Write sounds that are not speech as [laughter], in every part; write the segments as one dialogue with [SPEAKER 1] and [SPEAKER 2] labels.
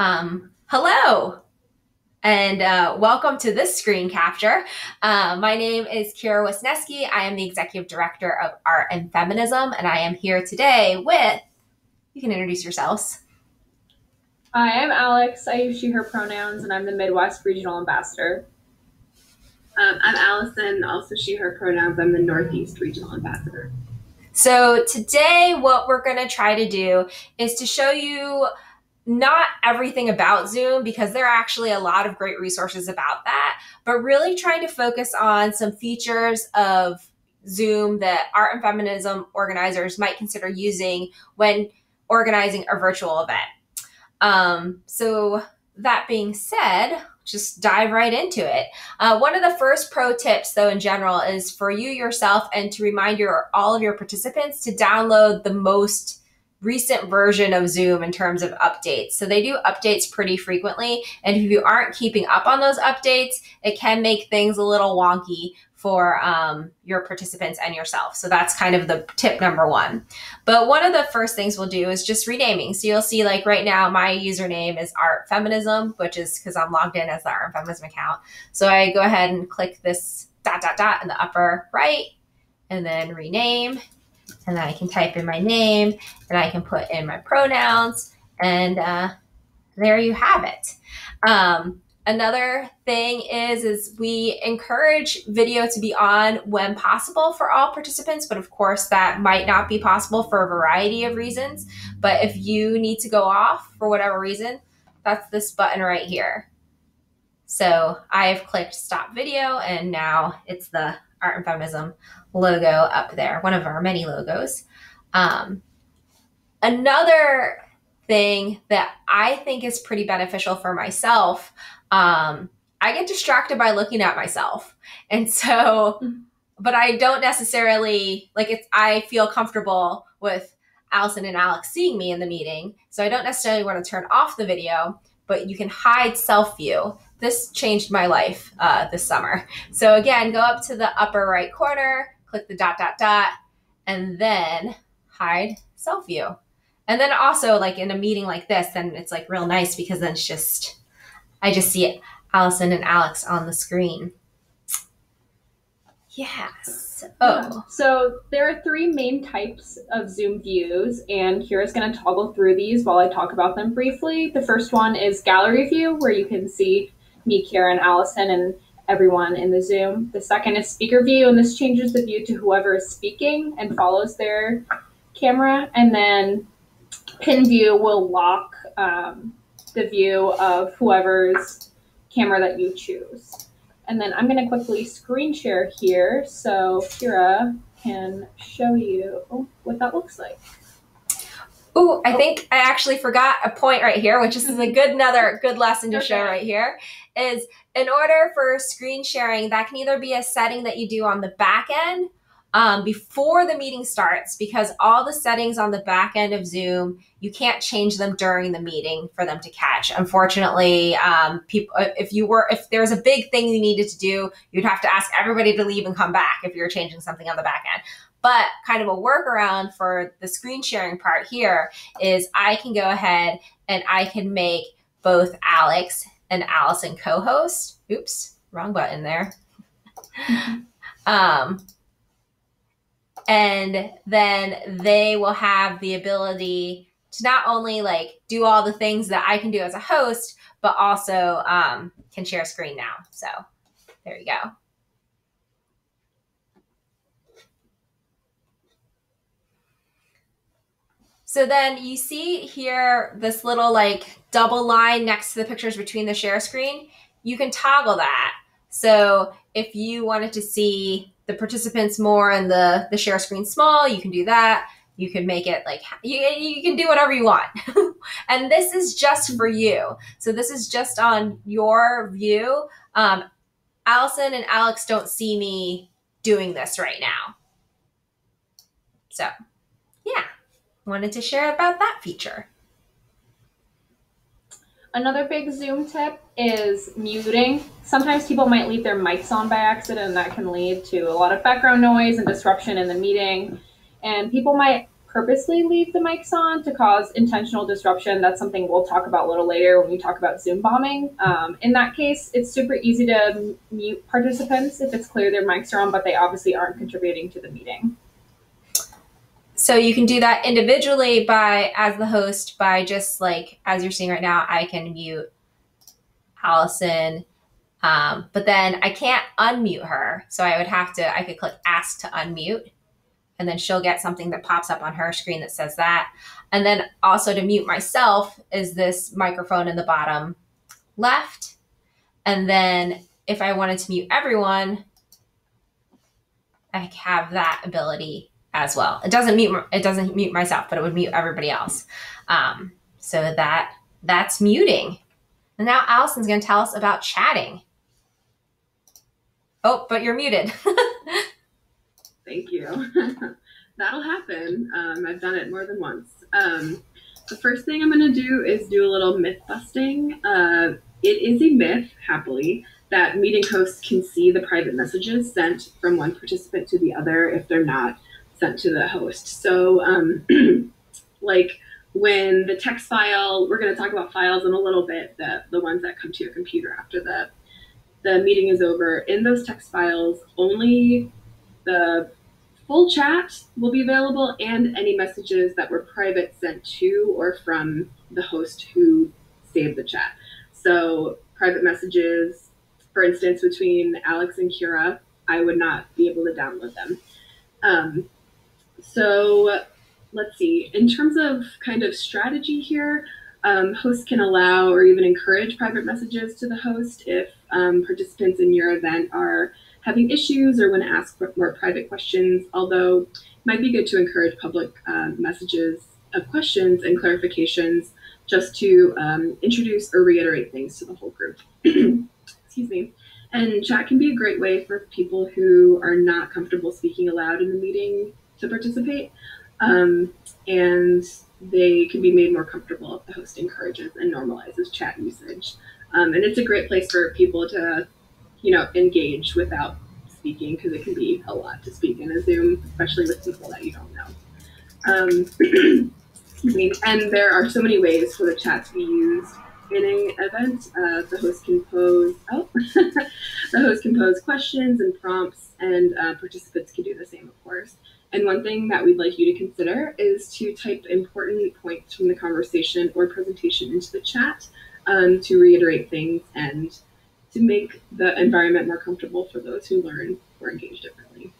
[SPEAKER 1] Um, hello, and uh, welcome to this screen capture. Uh, my name is Kira Wisniewski. I am the Executive Director of Art and Feminism, and I am here today with, you can introduce yourselves.
[SPEAKER 2] Hi, I'm Alex. I use she, her pronouns, and I'm the Midwest Regional Ambassador.
[SPEAKER 3] Um, I'm Allison, also she, her pronouns. I'm the Northeast Regional Ambassador.
[SPEAKER 1] So, today, what we're going to try to do is to show you not everything about Zoom because there are actually a lot of great resources about that, but really trying to focus on some features of Zoom that art and feminism organizers might consider using when organizing a virtual event. Um, so, that being said, just dive right into it. Uh, one of the first pro tips, though, in general, is for you yourself and to remind your all of your participants to download the most recent version of Zoom in terms of updates. So they do updates pretty frequently. And if you aren't keeping up on those updates, it can make things a little wonky for um, your participants and yourself. So that's kind of the tip number one. But one of the first things we'll do is just renaming. So you'll see like right now, my username is Art Feminism, which is because I'm logged in as the Art Feminism account. So I go ahead and click this dot, dot, dot in the upper right and then rename and then I can type in my name and I can put in my pronouns and uh, there you have it. Um, another thing is is we encourage video to be on when possible for all participants but of course that might not be possible for a variety of reasons but if you need to go off for whatever reason that's this button right here so i've clicked stop video and now it's the art and feminism logo up there, one of our many logos. Um, another thing that I think is pretty beneficial for myself, um, I get distracted by looking at myself. And [laughs] so, but I don't necessarily like it's, I feel comfortable with Allison and Alex seeing me in the meeting. So I don't necessarily want to turn off the video, but you can hide self view. This changed my life uh, this summer. So again, go up to the upper right corner, click the dot, dot, dot, and then hide self view. And then also, like in a meeting like this, then it's like real nice because then it's just, I just see Allison and Alex on the screen. Yes. Oh.
[SPEAKER 2] So there are three main types of Zoom views, and Kira's going to toggle through these while I talk about them briefly. The first one is gallery view, where you can see me, and Allison, and everyone in the Zoom. The second is speaker view, and this changes the view to whoever is speaking and follows their camera. And then pin view will lock um, the view of whoever's camera that you choose. And then I'm going to quickly screen share here so Kira can show you what that looks like.
[SPEAKER 1] Oh, I think I actually forgot a point right here, which is a [laughs] good another good lesson to okay. show right here. Is in order for screen sharing, that can either be a setting that you do on the back end um, before the meeting starts, because all the settings on the back end of Zoom, you can't change them during the meeting for them to catch. Unfortunately, um, people, if you were, if there's a big thing you needed to do, you'd have to ask everybody to leave and come back if you're changing something on the back end. But kind of a workaround for the screen sharing part here is I can go ahead and I can make both Alex and Allison co-host. Oops, wrong button there. [laughs] um, and then they will have the ability to not only like do all the things that I can do as a host, but also um, can share screen now. So there you go. So then you see here this little like double line next to the pictures between the share screen. You can toggle that. So if you wanted to see the participants more and the, the share screen small, you can do that. You can make it like, you, you can do whatever you want. [laughs] and this is just for you. So this is just on your view. Um, Allison and Alex don't see me doing this right now. So wanted to share about that feature.
[SPEAKER 2] Another big Zoom tip is muting. Sometimes people might leave their mics on by accident, and that can lead to a lot of background noise and disruption in the meeting. And people might purposely leave the mics on to cause intentional disruption. That's something we'll talk about a little later when we talk about Zoom bombing. Um, in that case, it's super easy to mute participants if it's clear their mics are on, but they obviously aren't contributing to the meeting.
[SPEAKER 1] So you can do that individually by, as the host, by just like, as you're seeing right now, I can mute Allison, um, but then I can't unmute her. So I would have to, I could click ask to unmute and then she'll get something that pops up on her screen that says that. And then also to mute myself is this microphone in the bottom left. And then if I wanted to mute everyone, I have that ability as well. It doesn't mute it doesn't mute myself, but it would mute everybody else. Um, so that that's muting. And now Allison's going to tell us about chatting. Oh, but you're muted. [laughs]
[SPEAKER 3] Thank you. [laughs] That'll happen. Um, I've done it more than once. Um, the first thing I'm going to do is do a little myth busting. Uh, it is a myth, happily, that meeting hosts can see the private messages sent from one participant to the other if they're not sent to the host. So, um, [clears throat] like when the text file, we're going to talk about files in a little bit, the, the ones that come to your computer after the, the meeting is over. In those text files, only the full chat will be available and any messages that were private sent to or from the host who saved the chat. So, private messages, for instance, between Alex and Kira, I would not be able to download them. Um, so, let's see. In terms of kind of strategy here, um, hosts can allow or even encourage private messages to the host if um, participants in your event are having issues or want to ask more private questions, although it might be good to encourage public uh, messages of questions and clarifications just to um, introduce or reiterate things to the whole group. [clears throat] Excuse me. And chat can be a great way for people who are not comfortable speaking aloud in the meeting to participate. Um, and they can be made more comfortable if the host encourages and normalizes chat usage. Um, and it's a great place for people to you know, engage without speaking because it can be a lot to speak in a Zoom, especially with people that you don't know. Um, [clears throat] I mean, and there are so many ways for the chat to be used in an event. Uh, the host can pose, oh, [laughs] the host can pose questions and prompts, and uh, participants can do the same, of course. And one thing that we'd like you to consider is to type important points from the conversation or presentation into the chat um, to reiterate things and to make the environment more comfortable for those who learn or engage differently.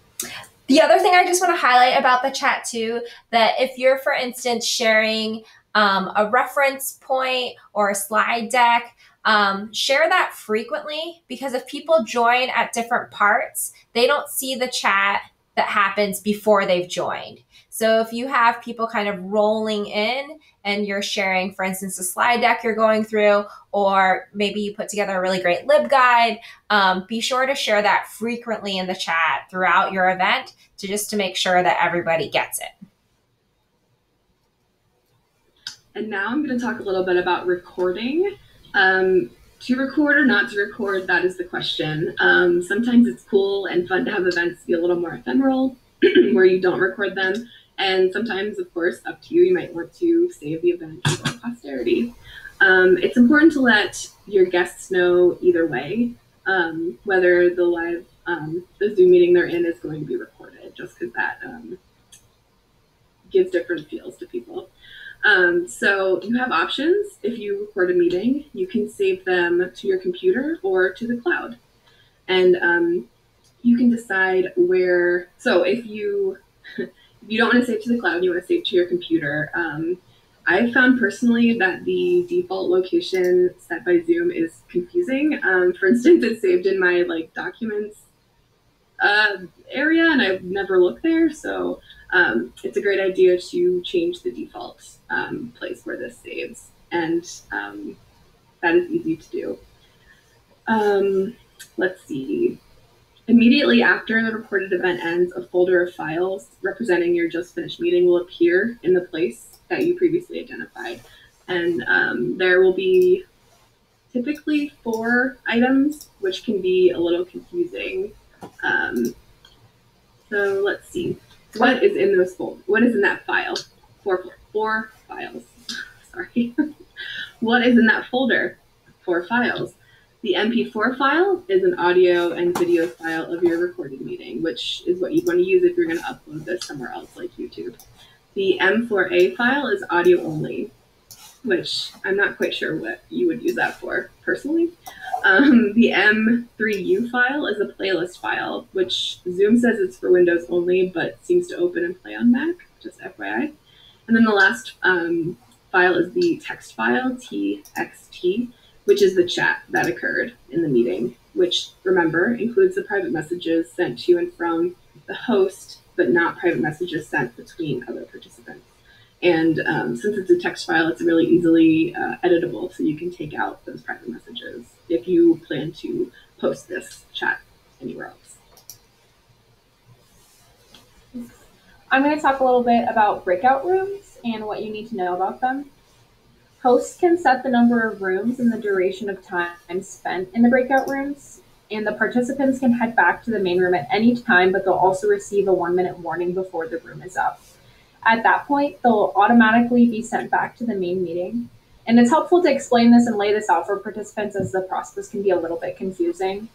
[SPEAKER 1] The other thing I just want to highlight about the chat too, that if you're, for instance, sharing um, a reference point or a slide deck, um, share that frequently because if people join at different parts, they don't see the chat that happens before they've joined. So if you have people kind of rolling in and you're sharing, for instance, a slide deck you're going through, or maybe you put together a really great LibGuide, um, be sure to share that frequently in the chat throughout your event to just to make sure that everybody gets it.
[SPEAKER 3] And now I'm going to talk a little bit about recording. Um, to record or not to record, that is the question. Um, sometimes it's cool and fun to have events be a little more ephemeral, [clears throat] where you don't record them. And sometimes, of course, up to you, you might want to save the event for posterity. Um, it's important to let your guests know either way um, whether the live um, the Zoom meeting they're in is going to be recorded, just because that um, gives different feels to people. Um, so you have options. If you record a meeting, you can save them to your computer or to the cloud, and um, you can decide where. So if you [laughs] if you don't want to save to the cloud, you want to save to your computer. Um, I found personally that the default location set by Zoom is confusing. Um, for instance, it's saved in my like documents uh, area, and I've never looked there. So um, it's a great idea to change the default um, place where this saves, and um, that is easy to do. Um, let's see. Immediately after the reported event ends, a folder of files representing your just finished meeting will appear in the place that you previously identified. And um, there will be typically four items, which can be a little confusing. Um, so let's see. What is in those fold? What is in that file? Four, four files. [laughs] Sorry. [laughs] what is in that folder? Four files. The MP4 file is an audio and video file of your recorded meeting, which is what you want to use if you're going to upload this somewhere else like YouTube. The M4A file is audio only, which I'm not quite sure what you would use that for personally. Um, the M3U file is a playlist file, which Zoom says it's for Windows only, but seems to open and play on Mac, just FYI. And then the last um, file is the text file, TXT, which is the chat that occurred in the meeting, which, remember, includes the private messages sent to and from the host, but not private messages sent between other participants. And um, since it's a text file, it's really easily uh, editable, so you can take out those private messages if you plan to post this chat anywhere else.
[SPEAKER 2] I'm going to talk a little bit about breakout rooms and what you need to know about them. Hosts can set the number of rooms and the duration of time spent in the breakout rooms, and the participants can head back to the main room at any time, but they'll also receive a one minute warning before the room is up. At that point, they'll automatically be sent back to the main meeting. And it's helpful to explain this and lay this out for participants as the process can be a little bit confusing.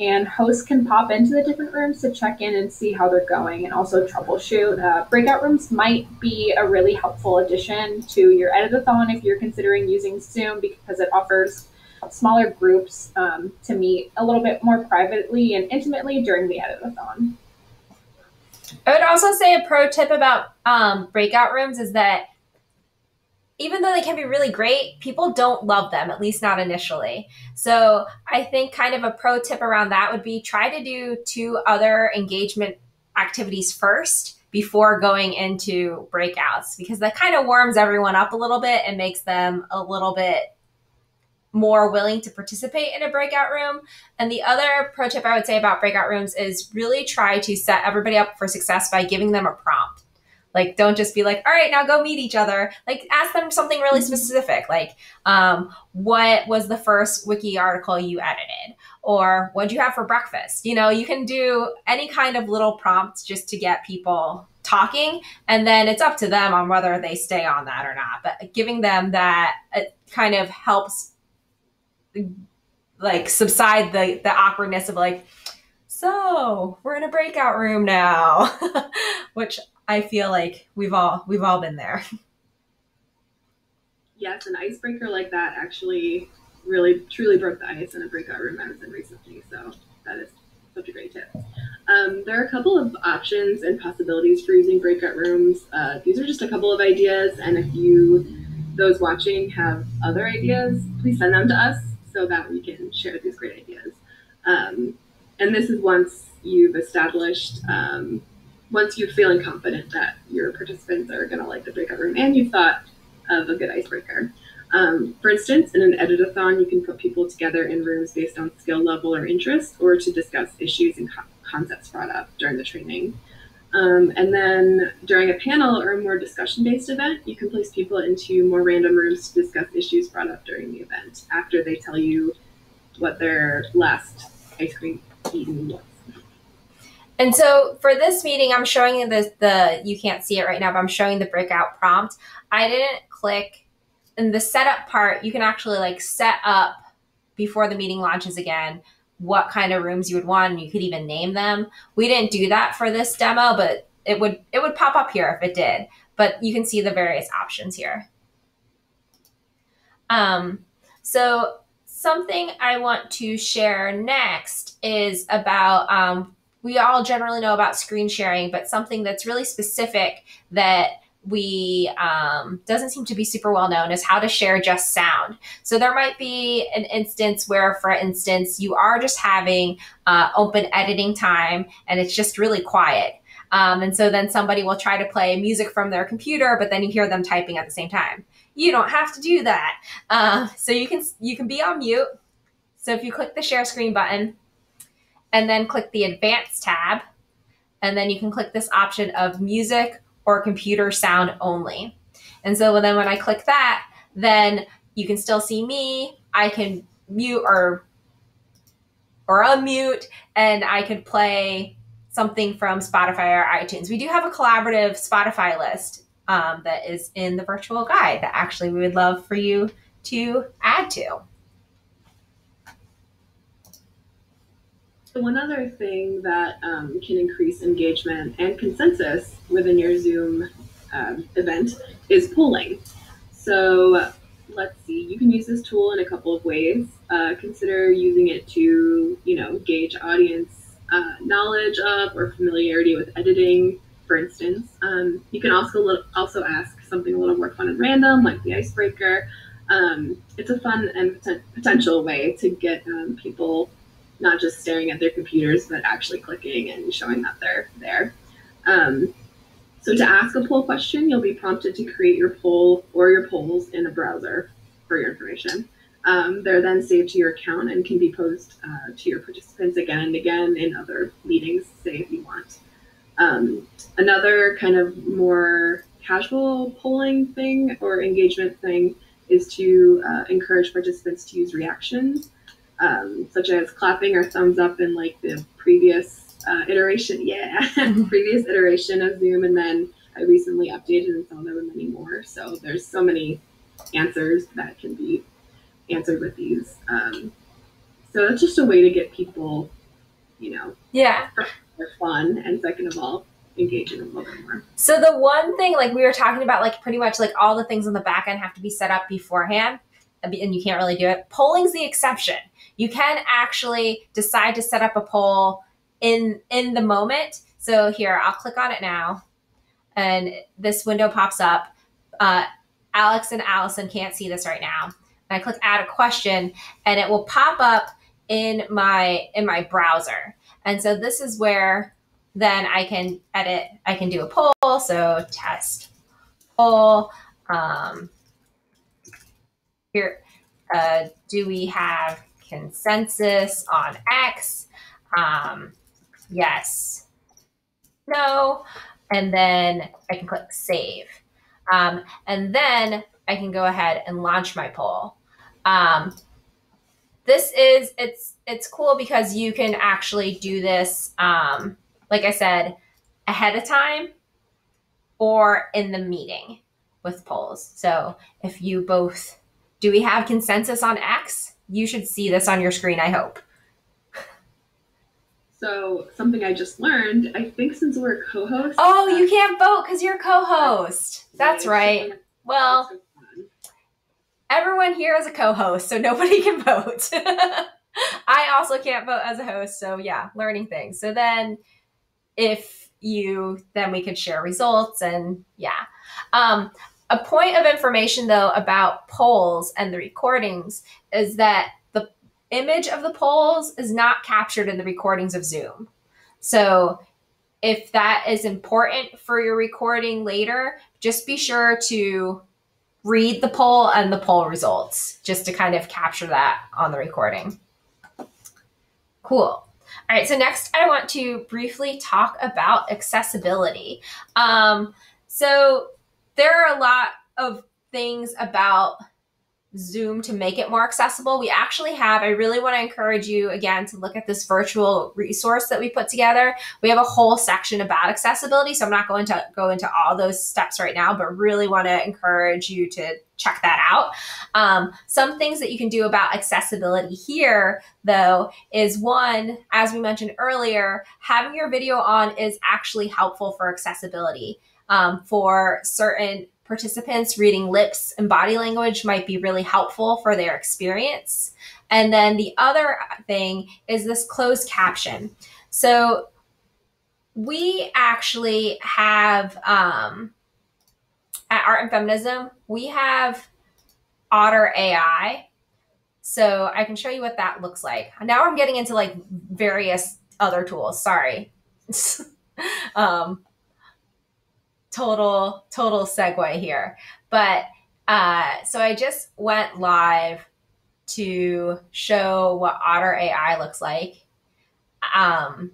[SPEAKER 2] And hosts can pop into the different rooms to check in and see how they're going and also troubleshoot. Uh, breakout rooms might be a really helpful addition to your editathon if you're considering using Zoom because it offers smaller groups um, to meet a little bit more privately and intimately during the editathon.
[SPEAKER 1] I would also say a pro tip about um, breakout rooms is that even though they can be really great, people don't love them, at least not initially. So I think kind of a pro tip around that would be try to do two other engagement activities first before going into breakouts because that kind of warms everyone up a little bit and makes them a little bit more willing to participate in a breakout room. And the other pro tip I would say about breakout rooms is really try to set everybody up for success by giving them a prompt. Like, don't just be like, all right, now go meet each other. Like, ask them something really mm-hmm. specific. Like, um, what was the first wiki article you edited? Or what'd you have for breakfast? You know, you can do any kind of little prompts just to get people talking. And then it's up to them on whether they stay on that or not. But giving them that it kind of helps like subside the the awkwardness of like so we're in a breakout room now [laughs] which i feel like we've all we've all been there. [laughs]
[SPEAKER 3] Yes an icebreaker like that actually really truly broke the ice in a breakout room i was in recently so that is such a great tip. Um, there are a couple of options and possibilities for using breakout rooms. Uh, these are just a couple of ideas and if you those watching have other ideas please send them to us so that we can share these great ideas. Um, and this is once you've established, um, once you're feeling confident that your participants are going to like the breakout room and you've thought of a good icebreaker. Um, for instance, in an editathon, you can put people together in rooms based on skill level or interest or to discuss issues and co- concepts brought up during the training. Um, and then during a panel or a more discussion based event, you can place people into more random rooms to discuss issues brought up during the event after they tell you what their last ice cream eaten was.
[SPEAKER 1] And so for this meeting, I'm showing you the, the, you can't see it right now, but I'm showing the breakout prompt. I didn't click in the setup part. You can actually like set up before the meeting launches again what kind of rooms you would want and you could even name them. We didn't do that for this demo, but it would it would pop up here if it did. But you can see the various options here. Um, so something I want to share next is about um, we all generally know about screen sharing, but something that's really specific that we um, doesn't seem to be super well known is how to share just sound. So there might be an instance where, for instance, you are just having uh, open editing time and it's just really quiet. Um, and so then somebody will try to play music from their computer, but then you hear them typing at the same time. You don't have to do that. Uh, so you can you can be on mute. So if you click the share screen button and then click the advanced tab, and then you can click this option of music or computer sound only. And so then when I click that, then you can still see me. I can mute or or unmute and I could play something from Spotify or iTunes. We do have a collaborative Spotify list um, that is in the virtual guide that actually we would love for you to add to.
[SPEAKER 3] One other thing that um, can increase engagement and consensus within your Zoom um, event is polling. So let's see, you can use this tool in a couple of ways. Uh, consider using it to, you know, gauge audience uh, knowledge of or familiarity with editing, for instance. Um, you can also also ask something a little more fun and random, like the icebreaker. Um, it's a fun and potential way to get um, people not just staring at their computers, but actually clicking and showing that they're there. Um, so to ask a poll question, you'll be prompted to create your poll or your polls in a browser for your information. Um, they're then saved to your account and can be posed uh, to your participants again and again in other meetings, say if you want. Um, another kind of more casual polling thing or engagement thing is to uh, encourage participants to use reactions, um, such as clapping or thumbs up in like the previous uh, iteration, [laughs] yeah, previous iteration of Zoom, and then I recently updated and saw there were many more. So there's so many answers that can be answered with these. Um, so it's just a way to get people, you know,
[SPEAKER 1] yeah,
[SPEAKER 3] for fun, and second of all, engaging a little bit more.
[SPEAKER 1] So the one thing, like we were talking about, like pretty much like all the things on the back end have to be set up beforehand, and you can't really do it. Polling's the exception. You can actually decide to set up a poll in in the moment. So here, I'll click on it now, and this window pops up. Uh, Alex and Allison can't see this right now. And I click add a question, and it will pop up in my in my browser. And so this is where then I can edit. I can do a poll. So test poll. Um, here, uh, do we have consensus on X? Um, yes, no, and then I can click save. Um, and then I can go ahead and launch my poll. Um, this is it's it's cool because you can actually do this um, like I said ahead of time or in the meeting with polls. So if you both do we have consensus on X? You should see this on your screen, I hope.
[SPEAKER 3] So something I just learned, I think since we're co-hosts.
[SPEAKER 1] Oh, you can't vote because you're co-host. That's right. Well, everyone here is a co-host, so nobody [laughs] can vote. I also can't vote as a host, so yeah, learning things. So then, if you, then we could share results and yeah. Um, a point of information though about polls and the recordings is that the image of the polls is not captured in the recordings of Zoom. So if that is important for your recording later, just be sure to read the poll and the poll results just to kind of capture that on the recording. Cool. All right, so next I want to briefly talk about accessibility. Um, so there are a lot of things about Zoom to make it more accessible. We actually have, I really want to encourage you again to look at this virtual resource that we put together. We have a whole section about accessibility. So I'm not going to go into all those steps right now, but really want to encourage you to check that out. Um, some things that you can do about accessibility here, though, is one, as we mentioned earlier, having your video on is actually helpful for accessibility. Um, for certain participants, reading lips and body language might be really helpful for their experience. And then the other thing is this closed caption. So we actually have um, at Art and Feminism, we have Otter AI. So I can show you what that looks like. Now I'm getting into like various other tools. Sorry. [laughs] um, total total segue here. But uh, so i just went live to show what otter ai looks like. Um,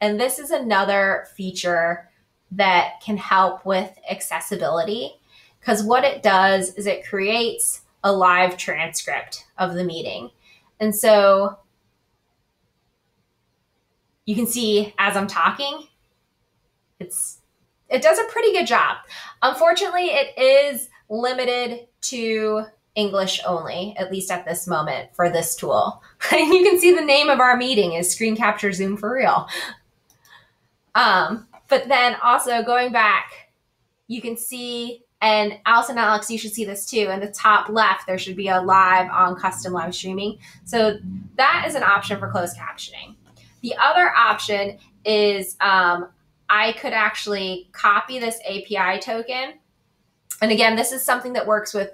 [SPEAKER 1] and this is another feature that can help with accessibility because what it does is it creates a live transcript of the meeting. And so you can see as I'm talking, it's it does a pretty good job. Unfortunately, it is limited to English only, at least at this moment for this tool. [laughs] And you can see the name of our meeting is Screen Capture Zoom for Real. Um, but then also going back, you can see, and Allison and Alex, you should see this too. In the top left, there should be a live on custom live streaming. So that is an option for closed captioning. The other option is um, I could actually copy this API token. And again, this is something that works with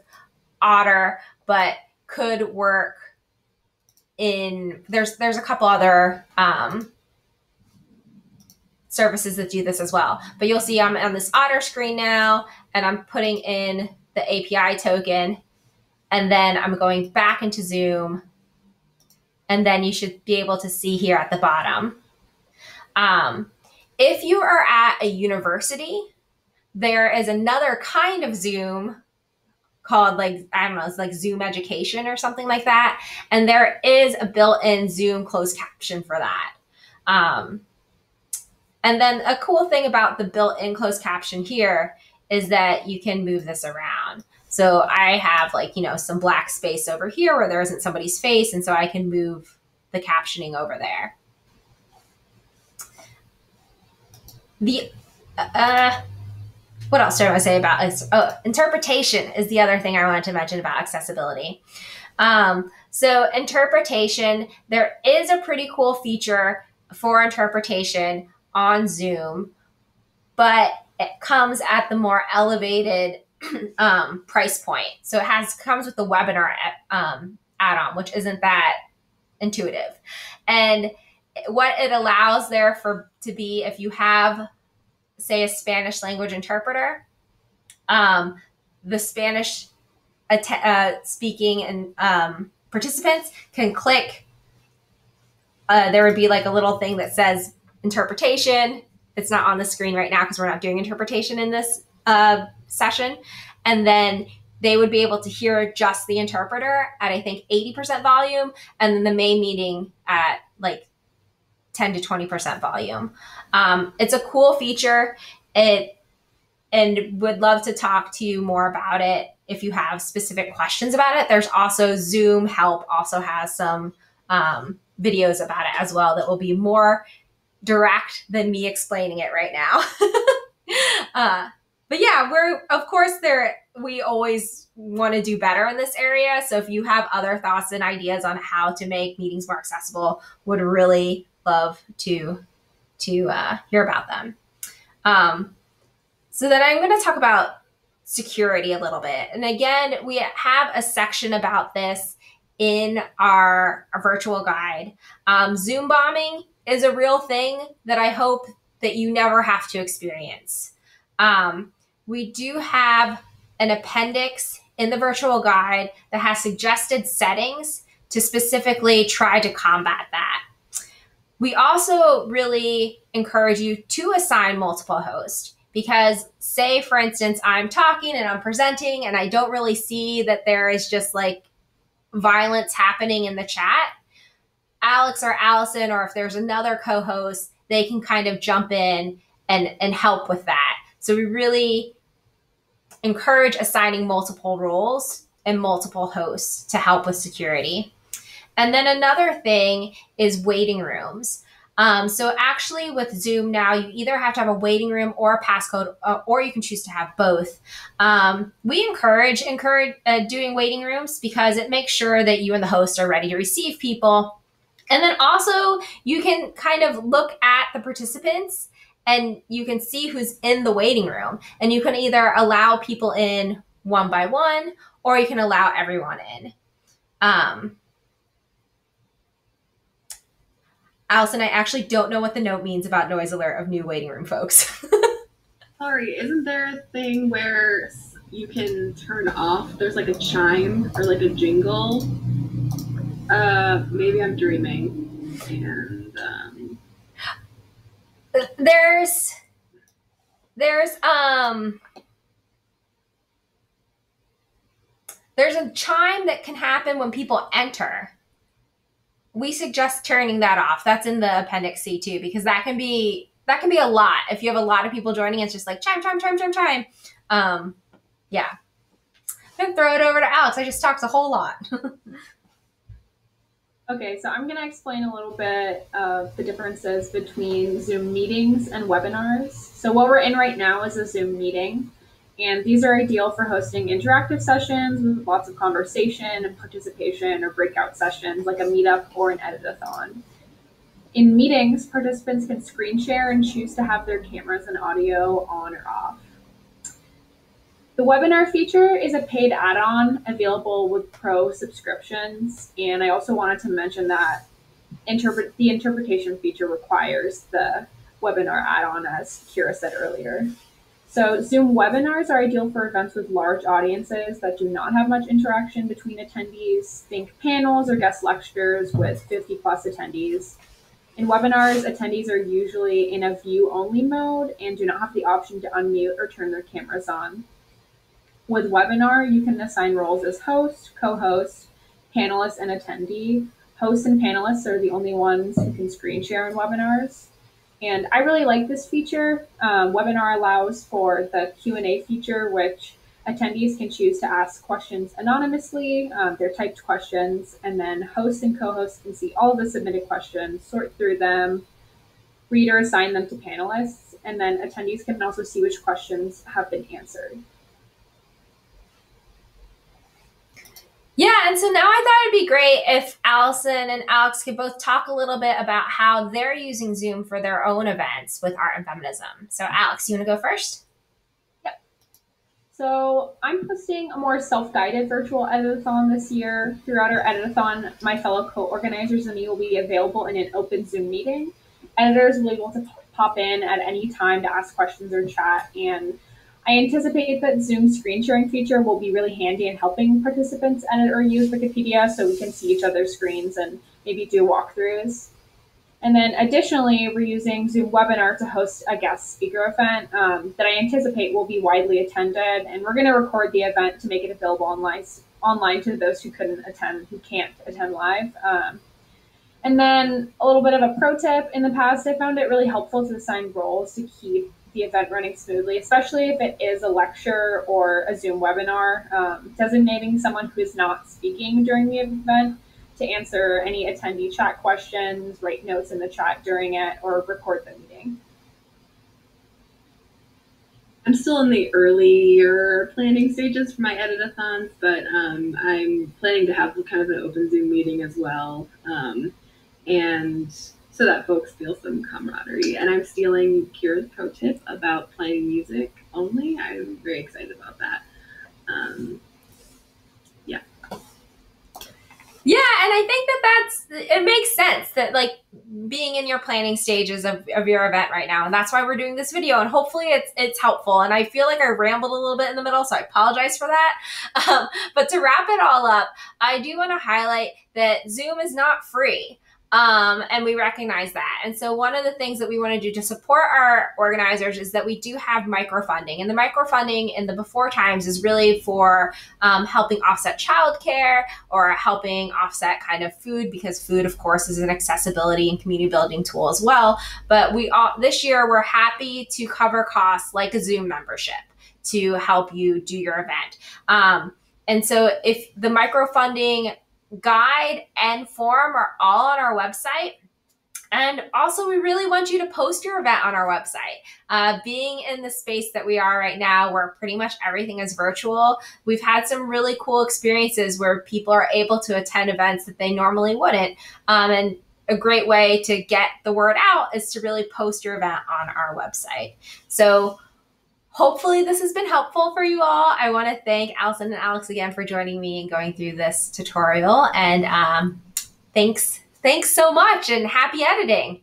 [SPEAKER 1] Otter, but could work in there's there's a couple other um, services that do this as well. But you'll see I'm on this Otter screen now, and I'm putting in the API token, and then I'm going back into Zoom, and then you should be able to see here at the bottom. Um, if you are at a university, there is another kind of Zoom called like I don't know, it's like Zoom Education or something like that, and there is a built-in Zoom closed caption for that. Um, and then a cool thing about the built-in closed caption here is that you can move this around. So I have like, you know, some black space over here where there isn't somebody's face, and so I can move the captioning over there. The uh, what else do I want to say about it? Oh, interpretation is the other thing I wanted to mention about accessibility. Um, so interpretation, there is a pretty cool feature for interpretation on Zoom, but it comes at the more elevated [clears throat] um, price point. So it has comes with the webinar um, add-on, which isn't that intuitive, and what it allows there for to be if you have say a Spanish language interpreter, um, the Spanish uh, speaking and um, participants can click. Uh, there would be like a little thing that says interpretation. It's not on the screen right now because we're not doing interpretation in this uh, session. And then they would be able to hear just the interpreter at I think 80% volume, and then the main meeting at like 10 to 20% volume. Um, it's a cool feature. It and would love to talk to you more about it if you have specific questions about it. There's also Zoom Help also has some um, videos about it as well that will be more direct than me explaining it right now. [laughs] uh, but yeah, we're of course there. We always want to do better in this area. So if you have other thoughts and ideas on how to make meetings more accessible, would really love to to uh, hear about them. Um, so then I'm going to talk about security a little bit. And again, we have a section about this in our, our virtual guide. Um, Zoom bombing is a real thing that I hope that you never have to experience. Um, we do have an appendix in the virtual guide that has suggested settings to specifically try to combat that. We also really encourage you to assign multiple hosts because say for instance I'm talking and I'm presenting and I don't really see that there is just like violence happening in the chat. Alex or Allison or if there's another co-host, they can kind of jump in and and help with that. So we really encourage assigning multiple roles and multiple hosts to help with security. And then another thing is waiting rooms. Um, so actually with Zoom now, you either have to have a waiting room or a passcode, uh, or you can choose to have both. Um, we encourage encourage uh, doing waiting rooms because it makes sure that you and the host are ready to receive people. And then also you can kind of look at the participants and you can see who's in the waiting room. And you can either allow people in one by one or you can allow everyone in. Um, Allison, I actually don't know what the note means about noise alert of new waiting room folks. [laughs]
[SPEAKER 3] Sorry, isn't there a thing where you can turn off? There's like a chime or like a jingle. Uh, maybe I'm dreaming. And um...
[SPEAKER 1] there's there's um there's a chime that can happen when people enter we suggest turning that off. That's in the appendix C too, because that can be that can be a lot. If you have a lot of people joining, it's just like chime, chime, chime, chime, chime. Um, yeah. I'm gonna throw it over to Alex. I just talked a whole lot. [laughs]
[SPEAKER 2] okay, so I'm gonna explain a little bit of the differences between Zoom meetings and webinars. So what we're in right now is a Zoom meeting. And these are ideal for hosting interactive sessions with lots of conversation and participation or breakout sessions like a meetup or an editathon. In meetings, participants can screen share and choose to have their cameras and audio on or off. The webinar feature is a paid add-on available with pro subscriptions. And I also wanted to mention that interpret the interpretation feature requires the webinar add-on as Kira said earlier. So Zoom webinars are ideal for events with large audiences that do not have much interaction between attendees. Think panels or guest lectures with 50 plus attendees. In webinars, attendees are usually in a view only mode and do not have the option to unmute or turn their cameras on. With webinar, you can assign roles as host, co-host, panelist, and attendee. Hosts and panelists are the only ones who can screen share in webinars. And I really like this feature. Um, webinar allows for the Q&A feature, which attendees can choose to ask questions anonymously. Um, they're typed questions, and then hosts and co-hosts can see all the submitted questions, sort through them, read or assign them to panelists, and then attendees can also see which questions have been answered.
[SPEAKER 1] Yeah, and so now I thought it'd be great if Allison and Alex could both talk a little bit about how they're using Zoom for their own events with art and feminism. So, Alex, you want to go first?
[SPEAKER 2] Yep. So, I'm hosting a more self guided virtual editathon this year. Throughout our editathon, my fellow co organizers and me will be available in an open Zoom meeting. Editors will be able to pop in at any time to ask questions or chat, and I anticipate that Zoom screen sharing feature will be really handy in helping participants edit or use Wikipedia so we can see each other's screens and maybe do walkthroughs. And then additionally, we're using Zoom Webinar to host a guest speaker event um, that I anticipate will be widely attended. And we're going to record the event to make it available online, online to those who couldn't attend, who can't attend live. Um, and then a little bit of a pro tip in the past, I found it really helpful to assign roles to keep the event running smoothly, especially if it is a lecture or a Zoom webinar. Um, designating someone who is not speaking during the event to answer any attendee chat questions, write notes in the chat during it, or record the meeting.
[SPEAKER 3] I'm still in the earlier planning stages for my editathons, but um, I'm planning to have kind of an open Zoom meeting as well. Um, and so that folks feel some camaraderie. And I'm stealing Kira's pro tip about playing music only. I'm very excited about that. Um, yeah.
[SPEAKER 1] Yeah, and I think that that's it makes sense that like being in your planning stages of, of your event right now, and that's why we're doing this video, and hopefully it's it's helpful. And I feel like I rambled a little bit in the middle, so I apologize for that. [laughs] Um, but to wrap it all up, I do want to highlight that Zoom is not free. Um, and we recognize that. And so, one of the things that we want to do to support our organizers is that we do have microfunding. And the microfunding in the before times is really for um, helping offset childcare or helping offset kind of food, because food, of course, is an accessibility and community building tool as well. But we all, this year, we're happy to cover costs like a Zoom membership to help you do your event. Um, and so, if the microfunding guide, and form are all on our website. And also, we really want you to post your event on our website. Uh, being in the space that we are right now, where pretty much everything is virtual, we've had some really cool experiences where people are able to attend events that they normally wouldn't. Um, and a great way to get the word out is to really post your event on our website. So, Hopefully, this has been helpful for you all. I want to thank Allison and Alex again for joining me and going through this tutorial. And um, thanks, thanks so much, and happy editing.